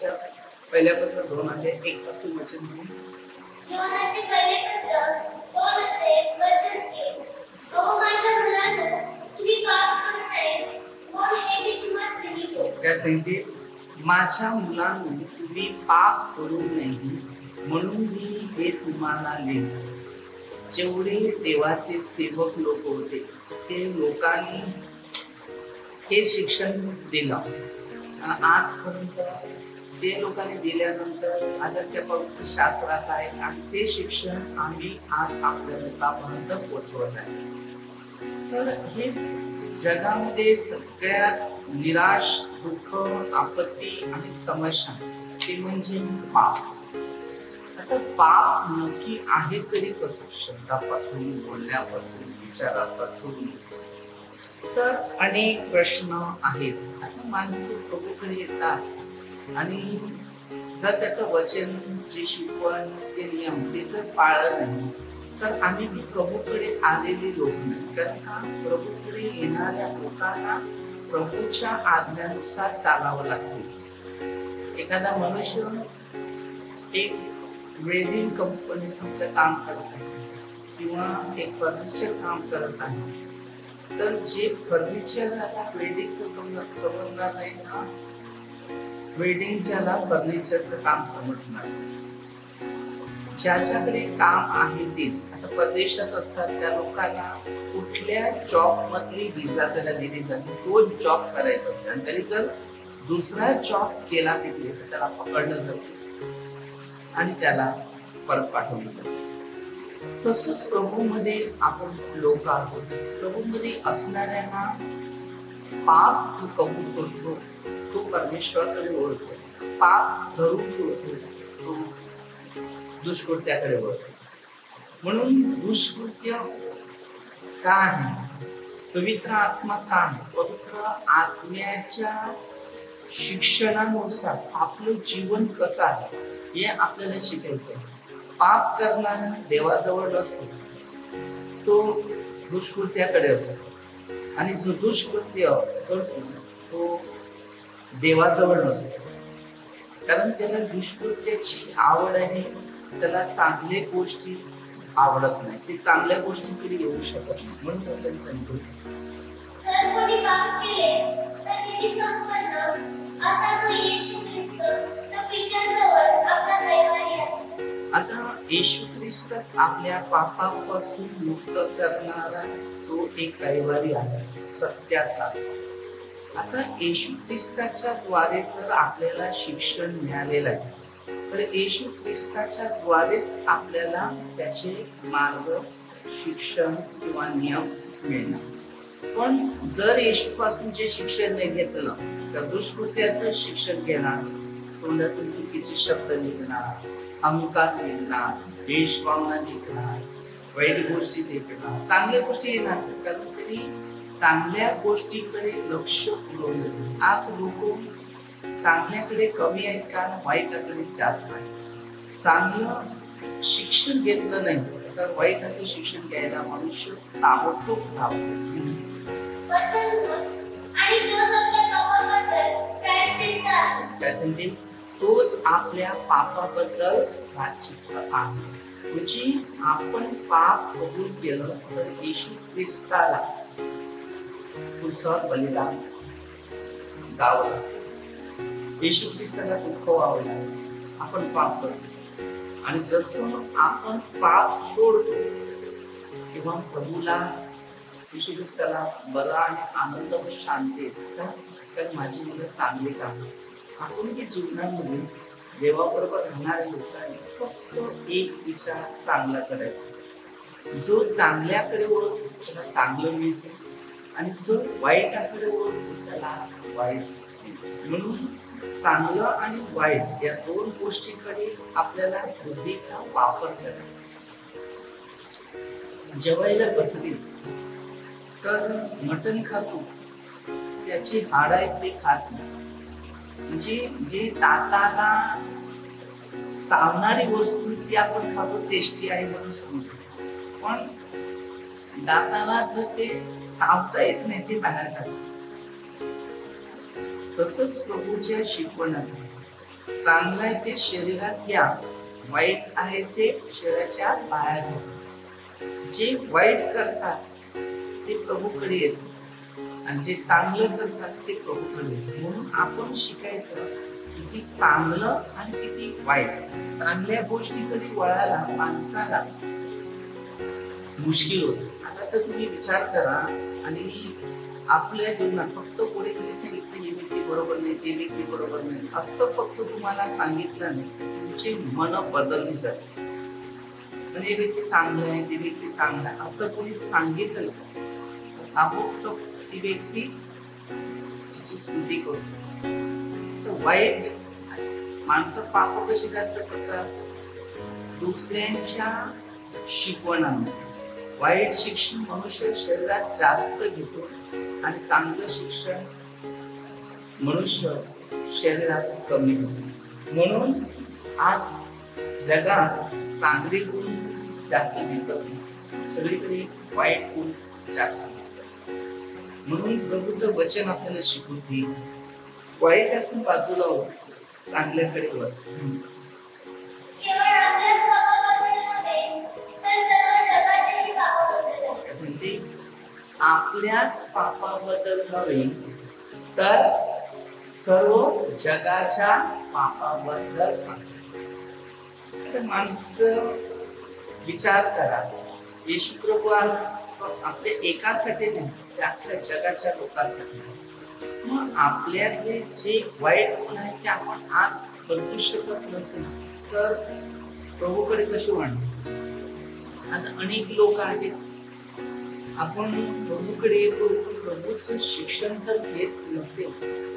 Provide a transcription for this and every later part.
योहानाच्या पहिल्या पत्र दोन अध्याय एक पासून वचन योहानाचे पहिले पत्र दोन अध्याय वचन एक अहो माझ्या मुलांनो तुम्ही पाप करू नये. म्हणून हे मी तुम्हास लिहितो काय माझ्या मुलांनो तुम्ही पाप करू नये म्हणून मी हे तुम्हाला लिहितो जेवढे देवाचे सेवक लोक होते ते लोकांनी हे शिक्षण दिलं. आजपर्यंत ते लोकांनी दिल्यानंतर आता त्या पवित्र शास्त्रात आहे आणि ते शिक्षण आम्ही आज आपल्या लोकांपर्यंत पोहोचवत आहे. तर हे जगामध्ये सगळ्यात निराश दुःख आपत्ती आणि समस्या ते म्हणजे पाप. आता पाप नक्की आहे तरी कसं? शब्दापासून बोलण्यापासून विचारापासून. तर अनेक प्रश्न आहेत. आता माणसं प्रभूकडे येतात. आणि जर त्याचं वचन जे शिकवण ते नियम ते जर पाळलं नाही तर आम्ही मी प्रभूकडे आलेले लोक नाही. कारण का? प्रभूकडे येणाऱ्या लोकांना प्रभूच्या आज्ञानुसार चालावं लागते. एखादा मनुष्य एक वेल्डिंग कंपनी समजा काम करत आहे किंवा एक फर्निचर काम करत आहे तर जे फर्निचर वेल्डिंगचं समजणार नाही ना वेल्डिंग फर्निचरचं काम समजणार. ज्याच्याकडे काम आहे तेच. आता परदेशात असतात त्या लोकांना कुठल्या जॉब मधली विजा त्याला दिली जाते तो जॉब करायचा असतो. आणि तरी जर दुसरा जॉब केला तिथे तर त्याला पकडलं जाते. आणि त्याला परत पाठवलं जाते. तसंच प्रभूमध्ये आपण लोक आहोत. प्रभूमध्ये असणाऱ्यांना पाप जो कबूल करतो. तो परमेश्वराकडे ओळखतो. पाप धरून ठेवतो तू दुष्कृत्याकडे ओळखतो म्हणून दुष्कृत्य का आहे? पवित्र आत्मा का आहे? पवित्र आत्म्याच्या शिक्षणानुसार आपलं जीवन कसं आहे हे आपल्याला शिकायचं आहे. पाप करणारा देवाजवळ नसतो तो दुष्कृत्याकडे असतो. आणि जो दुष्कृत्य करतो देवाजवळ नसतो. कारण त्याला दुष्कृत्याची आवड आहे. त्याला चांगल्या गोष्टी आवडत नाही. ते चांगल्या गोष्टीकडे येऊ शकत नाही. म्हणून त्याच्या आहे. आता येशू ख्रिस्तच आपल्या पापापासून मुक्त करणारा तो एक कैवारी आहे. सत्याचा. आता येशू ख्रिस्ताच्या द्वारे जर आपल्याला शिक्षण मिळालेलं आहे. तर येशू ख्रिस्ताच्या द्वारेच आपल्याला त्याचे मार्ग शिक्षण किंवा नियम मिळणार. पण जर येशू पासून जे शिक्षण नाही घेतलं तर दुष्कृत्याचं शिक्षण घेणार तोंडातून चुकीचे शब्द निघणार अंकात निघणार देश भावना निघणार वाईट गोष्टी निघणार. चांगल्या गोष्टी येणार कारण तरी चांगल्या गोष्टीकडे लक्ष पुरवलं. आज लोक चांगल्याकडे कमी आहेत का वाईटाकडे जास्त आहे चांगलं शिक्षण घेतलं नाही तर वाईटाचं शिक्षण घ्यायला मनुष्य ताबडतोब धावतो. तोच आपल्या पापाबद्दल प्रायश्चित्त आहे. म्हणजे आपण पाप कबूल केलं तर येशू ख्रिस्ताला तुझं बलिदान जावं. लागतं येशू ख्रिस्ताला दुःख व्हावं आपण पाप करतो. आणि जसं आपण पाप सोडतो किंवा प्रभूला येशू ख्रिस्ताला बरा आणि आनंद व शांती तर कारण माझी मुलं चांगली का आपण की जीवनामध्ये देवाबरोबर राहणाऱ्या लोकांनी फक्त एक विचार चांगला करायचा. जो चांगल्याकडे ओळखतो त्याला चांगलं मिळते. आणि जो वाईट ओळखतो त्याला वाईट म्हणून चांगलं आणि वाईट या दोन गोष्टीकडे आपल्याला बुद्धीचा वापर करायचा जेवायला बसली तर मटण खातो त्याची हाड आहेत ते खात म्हणजे जे दाताला चावणारी वस्तू ती आपण खातो टेस्टी आहे म्हणून समजतो. पण दाताला जर ते चावता येत नाही ते बाहेर टाकतो तसंच प्रभूच्या शिकवणात चांगलं आहे ते शरीरात घ्या वाईट आहे ते शरीराच्या बाहेर जे वाईट करतात ते प्रभूकडे येत. आणि जे चांगलं करतात ते प्रभूकडे येत. म्हणून आपण शिकायचं किती चांगलं आणि किती वाईट. चांगल्या गोष्टीकडे वळायला माणसाला मुश्किल होतं. याचा तुम्ही विचार करा आणि आपल्या जीवनात फक्त कोणीतरी सांगितलं ही व्यक्ती बरोबर नाही ते व्यक्ती बरोबर नाही. असं फक्त तुम्हाला सांगितलं नाही तुमची मन बदलली जाते. म्हणजे हे व्यक्ती चांगलं आहे ते व्यक्ती चांगलं आहे असं कोणी सांगितलं तर ती व्यक्ती तिची स्तुती करतो तर वाईट माणसं पाप कशी जास्त करतात? दुसऱ्यांच्या शिकवणानुसार. वाईट शिक्षण मनुष्य शरीरात जास्त घेतो आणि चांगलं शिक्षण मनुष्य शरीरात कमी होतो. म्हणून आज जगात चांगले गुण जास्त दिसत नाही. सगळीकडे वाईट गुण जास्त दिसतात म्हणून प्रभूचं वचन आपल्याला शिकवते. वाईटातून बाजूला हो. चांगल्याकडे वर आपल्याच पापाबद्दल नव्हे तर सर्व जगाच्या पापाबद्दल आहे. आता माणसं विचार करा. येशू प्रभू आपल्या एकासाठी नाही आपल्या जगाच्या लोकांसाठी मग आपल्यातले जे वाईट गुण आहेत ते आपण आज बदलू शकत नसेल तर प्रभूकडे कसे वाढणार? आज अनेक लोक आहेत आपण प्रभूकडे प्रभूचं शिक्षण जर घेत नसेल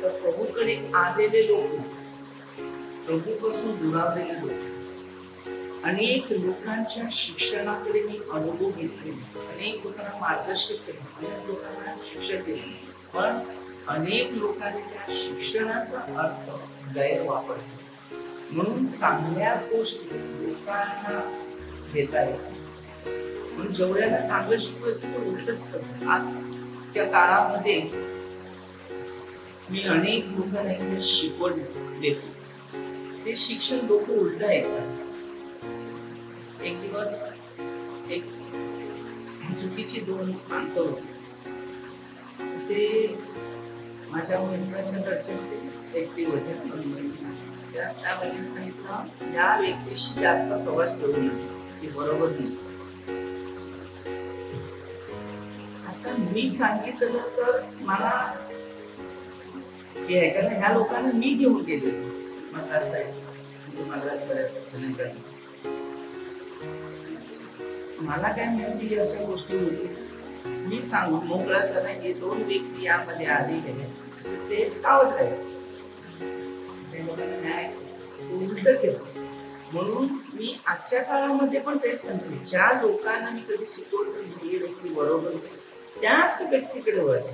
तर प्रभूकडे आलेले लोक प्रभूपासून दुरावलेले लोक. अनेक लोकांच्या शिक्षणाकडे मी अनुभव घेतले. अनेक लोकांना मार्गदर्शक केले अनेक लोकांना शिक्षण दिले. पण अनेक लोकांनी त्या शिक्षणाचा अर्थ गैरवापर केला. म्हणून चांगल्या गोष्टी लोकांना घेता येतात. म्हणून जेवढ्याला चांगलं शिकू येतं ते उलटच करतात. आज त्या काळामध्ये मी अनेक लोकांना इथे शिकवण देतो. ते शिक्षण लोक उलट ऐकतात. एक दिवस एक चुकीची दोन माणसं होती. ते माझ्या मित्राच्या घरचेच ते व्यक्ती होते त्या बहिणीने सांगितलं या व्यक्तीशी जास्त सवास ठेवू नये ते बरोबर नाही. मी सांगितलं तर मला हे आहे कारण ह्या लोकांना मी घेऊन गेले मद्रास आहे मद्रास मला काय माहिती अशा गोष्टी होती मी सांगून मोकळा झाला हे दोन व्यक्ती यामध्ये आलेले आहेत ते सावध राहायचे ते लोकांना न्याय उलट केलं. म्हणून मी आजच्या काळामध्ये पण तेच सांगते ज्या लोकांना मी कधी शिकवतो ही व्यक्ती बरोबर नाही, त्याच व्यक्तीकडे वळते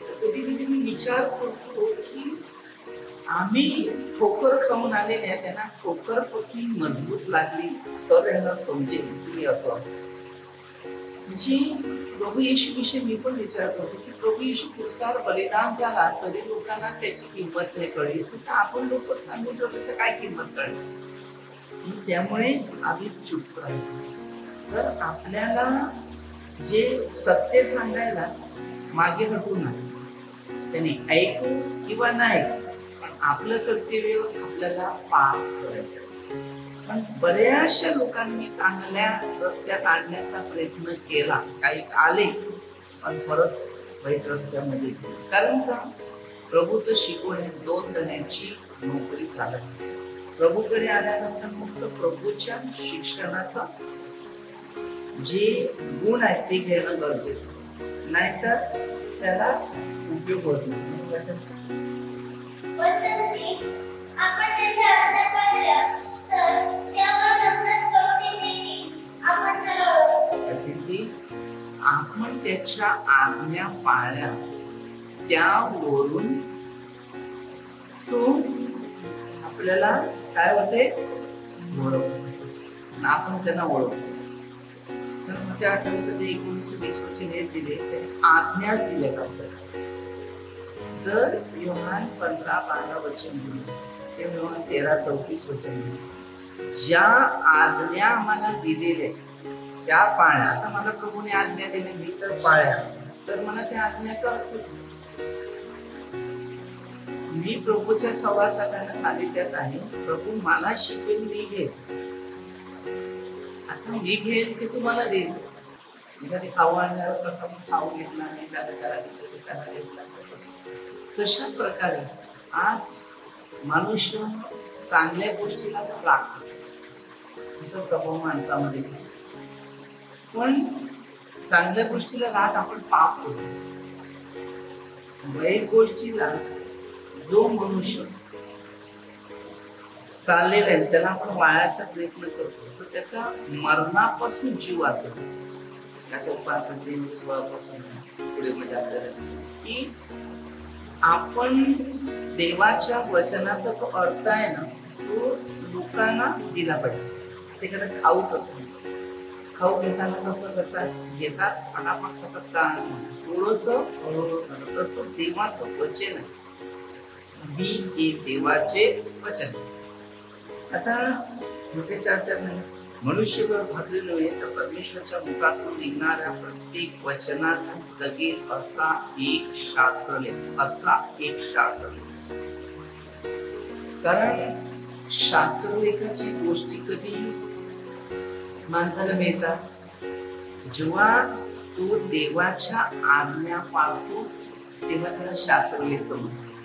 कधी कधी मी विचार करतो की आम्ही ठोकर खाऊन आलेले आहे त्यांना ठोकर पटी मजबूत लागली तर त्यांना समजेल की असं असतं. म्हणजे प्रभू येशू विषयी मी पण विचार करतो की प्रभू येशू पुरसार बलिदान झाला तरी लोकांना त्याची किंमत नाही कळली. तर आपण लोक सांगू शकतो तर काय किंमत कळली? त्यामुळे आम्ही चुप राहिलो. तर आपल्याला जे सत्य सांगायला मागे हटू नये त्याने ऐकू किंवा नाही पण आपलं कर्तव्य आपल्याला पार करायचं. पण बऱ्याचशा लोकांनी चांगल्या रस्त्यात आणण्याचा प्रयत्न केला. काही आले पण परत वाईट रस्त्यामध्ये कारण का? प्रभूचं शिकवणे दोन जणांची नोकरी चालत प्रभूकडे आल्यानंतर फक्त प्रभूच्या शिक्षणाचा जे गुण आहेत ते घेणं गरजेचं. नाहीतर त्याला उपयोग होत नाही. आपण त्याच्या आज्ञा पाळल्या तर त्यावर आपणास कळून येते की आपण त्याला ओळखतो. असे की आपण त्याच्या आज्ञा पाळल्या त्यावरून तो आपल्याला काय होते? ओळखतो आपण त्यांना ओळखतो. त्या अठ्ठावीस ते एकोणीस वीस वचन दिले त्याने आज्ञाच दिल्यात आपल्याला जर योहान पंधरा बारा वचन दिले ते म्हणून तेरा चौतीस वचन ज्या आज्ञा आम्हाला दिलेल्या त्या पाळ्या आता मला प्रभूने आज्ञा दिली मी जर पाळ्या तर मला त्या आज्ञाचा अर्थ मी प्रभूच्या सवासाताना सानिध्यात आहे. प्रभू मला शिकवेल मी घेत मी घेईल ते तुम्हाला देईल. एखादी खाऊ आणल्यावर कसं खाऊ घेतला नाही त्याला त्याला दिलं त्याला घेतला तशा प्रकारे आज मनुष्य चांगल्या गोष्टीला लागतो असं स्वभाव माणसामध्ये पण चांगल्या गोष्टीला राहत आपण पाप होतो वाईट गोष्टीला जो मनुष्य चालले. आहे त्याला आपण वाळायचा प्रयत्न करतो. तर त्याचा मरणापासून जीव वाचतो. त्या टोपाचा ते उत्सवापासून पुढे म्हणजे आपल्याला की आपण देवाच्या वचनाचा जो अर्थ आहे ना तो लोकांना दिला पाहिजे. ते कदा खाऊ कसं खाऊ घेताना कसं करतात? घेतात फटाफट खातात. का? थोडस हळूहळू तसं देवाचं वचन आहे. मी हे देवाचे वचन आता छोटे नाही. मनुष्यबळ भागले नव्हे तर परमेश्वरच्या मुखातून निघणाऱ्या प्रत्येक वचनात जगेल असा एक शास्त्र असा एक शासन कारण शास्त्रलेखाची गोष्टी कधी माणसाला मिळतात? जेव्हा तो देवाच्या आज्ञा पाळतो तेव्हा त्याला शास्त्रलेख समजतो.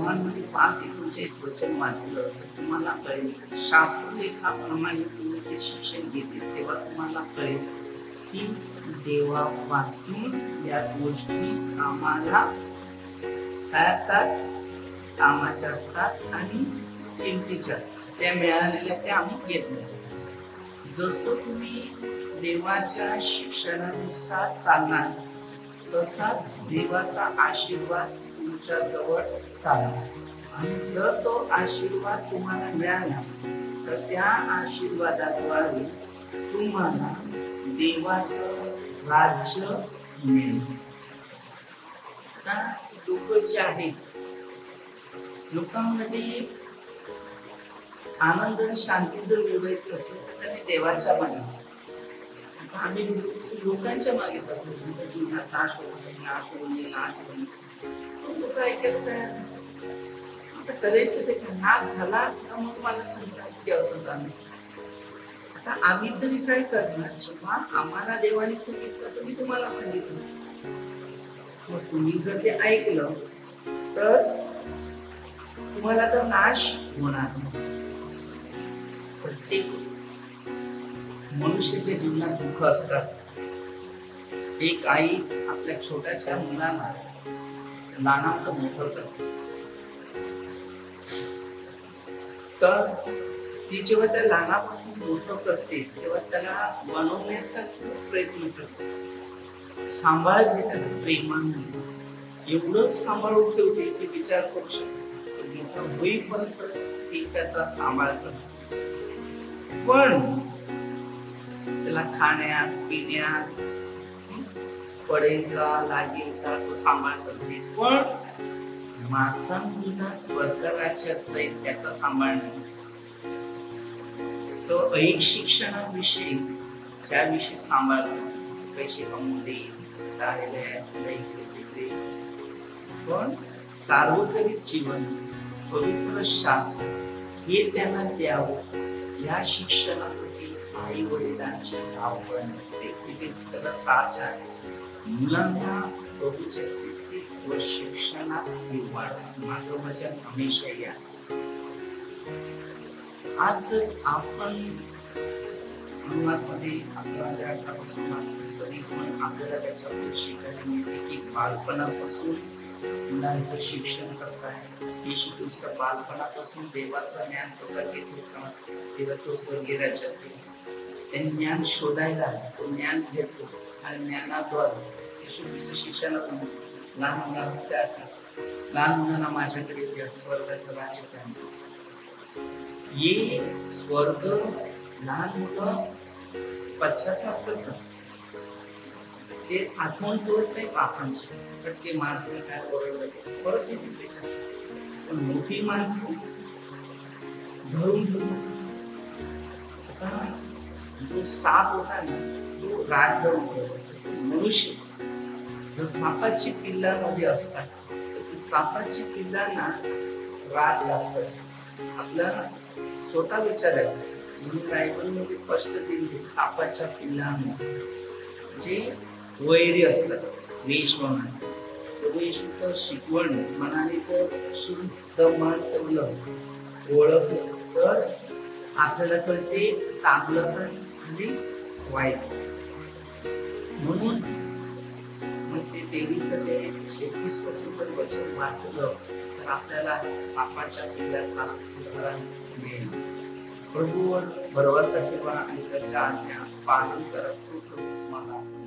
मध्ये पाच एकोणचाळीस वचन वाचलं तर तुम्हाला कळेल. शास्त्रलेखाप्रमाणे तुम्ही ते शिक्षण घेते तेव्हा तुम्हाला कळेल की देवापासून या गोष्टी कामाला काय असतात? कामाच्या असतात आणि किमतीच्या असतात. त्या मिळालेल्या त्या आम्ही घेत नाही. जसं तुम्ही देवाच्या शिक्षणानुसार चालणार तसाच देवाचा आशीर्वाद तुमच्या जवळ चालणार. आणि जर तो आशीर्वाद तुम्हाला मिळाला तर त्या आशीर्वादाद्वारे तुम्हाला देवाचं राज्य मिळेल. आता लोक जे आहेत लोकांमध्ये आनंद आणि शांती जर मिळवायची असेल तर त्यांनी देवाच्या मागे. आम्ही लोकांच्या मागे जातो जीवनात नाश होऊ नये नाश होऊ नये नाश होऊ नये. लोक काय केलं काय आता करायचं ते हा नाश झाला का मग मला सांगतात की असं का नाही आता आम्ही तरी काय करणार जेव्हा आम्हाला देवाने सांगितलं तर मी तुम्हाला सांगितलं मग तुम्ही जर ते ऐकलं तर तुम्हाला तर नाश होणार प्रत्येक मनुष्याच्या जीवनात दुःख असतात. एक आई आपल्या छोट्याच्या मुलाला लहानाचं मोठं करते तर ती जेव्हा त्या लहानापासून मोठं करते तेव्हा त्याला बनवण्याचा खूप प्रयत्न करते. सांभाळत घेते त्याला प्रेमाने एवढंच सांभाळून ठेवते की विचार करू शकते मोठा होईपर्यंत ती त्याचा सांभाळ करते. पण त्याला खाण्यात पिण्यात पडेल का लागेल का तो सांभाळ करते. पण माझा मुलगा स्वर्ग राज्यात जाईल त्याचा सांभाळ नाही. तो ऐक शिक्षणाविषयी त्याविषयी सांभाळ पैसे कमवून देईल चालेल आहे, पण सार्वजनिक जीवन पवित्र शास्त्र हे त्यांना द्यावं. या शिक्षणासाठी आई वडिलांची धावपळ नसते. तिथेच सगळं साच आहे. मुलांना प्रभूच्या शिस्तीत व शिक्षणात निवड माझं वचन हमेशा या. आज आपण अनुवादमध्ये आपल्याला अठरापासून वाचलं तरी पण आपल्याला त्याच्यातून शिकायला मिळते म्हणजे की बालपणापासून मुलांचं शिक्षण कसं आहे? हे शिकून बालपणापासून देवाचं ज्ञान कसं घेत होता? तेव्हा तो स्वर्गीय राज्यात त्यांनी ज्ञान शोधायला तो ज्ञान घेतो आणि ज्ञानाद्वारे ख्रिस्त शिक्षणातून लहान मुलांना त्या लहान मुलांना माझ्याकडे या स्वर्गाचं राज्य त्यांचं ये स्वर्ग लहान मुलं पश्चाताप करतात. ते आठवण करत नाही पापांची पण ते मारते काय ओरडलं? परत येते त्याच्यात. पण मोठी माणसं धरून ठेवतात. आता जो साप होता ना तो राज धरून मनुष्य जर सापाची पिल्लामध्ये असतात तर सापाची पिल्लांना राग जास्त असतो. आपल्याला स्वतः विचारायचं म्हणून बायबलमध्ये स्पष्ट दिले सापाच्या पिल्लांना जे वैरी असतात वेश म्हणून. प्रभू शिकवण मनानेच शुद्ध मन ठेवलं ओळखलं तर आपल्याला कळते चांगलं पण आणि वाईट. म्हणून ते तेवीस ते एकवीसपासून जर वचन वाचलं तर आपल्याला सापाच्या किल्ल्याचा उदाहरण मिळेल. प्रभूवर भरवसा ठेवा आणि त्याच्या आज्ञा पालन करत तो प्रभू तुम्हाला